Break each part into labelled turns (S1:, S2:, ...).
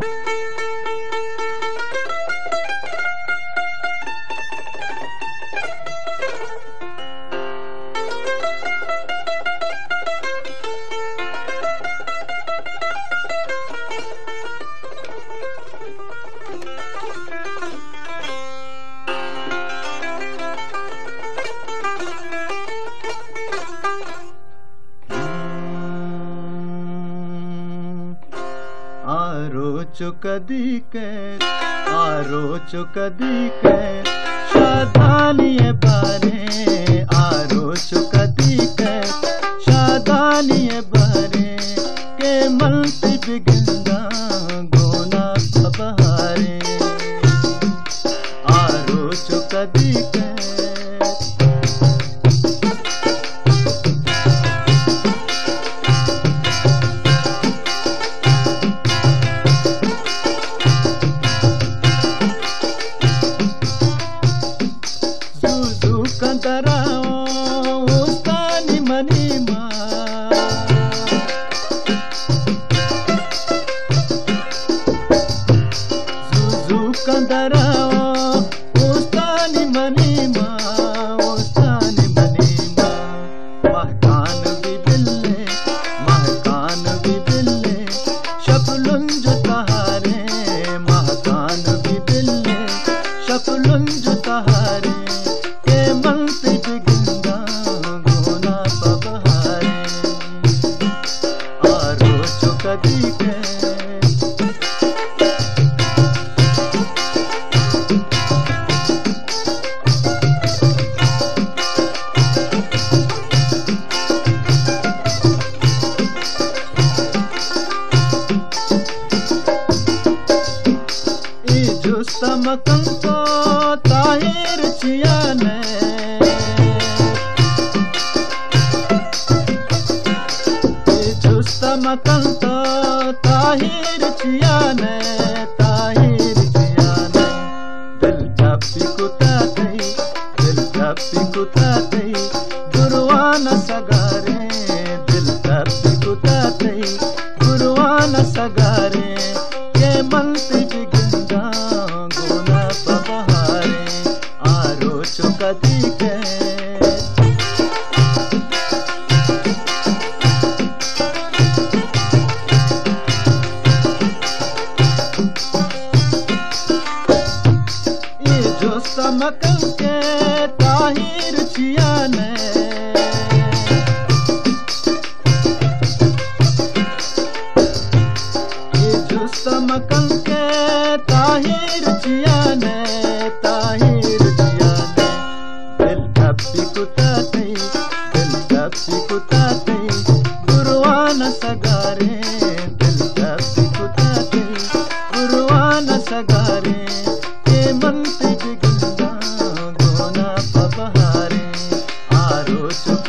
S1: you रोचु कदी के आ रोचो कदी के शादानिए बारे आ रोचो कदी के शादानिए बारे के मल्टी बिगन कंदराओ उस्तानी मनी माँ उस्तानी मनी माँ महकान भी बिल्ले महकान भी तहारे। महकान भी बिल्ले शकुलुंज तहारे। के मलती बिगिंदा गोना पबहारे। आरो जुस्तमकंतो ताहिर चियाने जुस्तमकंतो ताहिर चियाने ताहिर चियाने दिल जापी कुताते दिल जापी कुताते गुरुवान सगारे दिल जापी कुताते गुरुवान सगारे चुकदी के जो समकल के ताहिर जो समकल के ताहिर छियाने ताहिर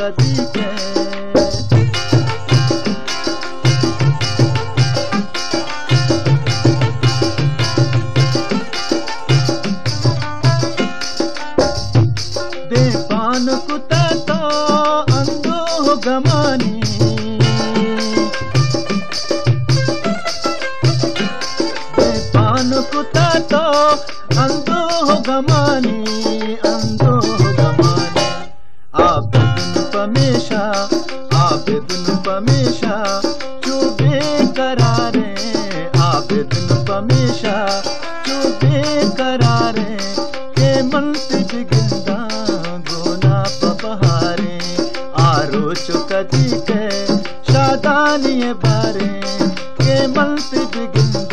S1: आरो के गमानी। पान कुता तो अंगो गमानी। करारे के मनती बिगिंदा गोना पपहारे आरो चुकती के शादानी बारे के मनती बिगिंदा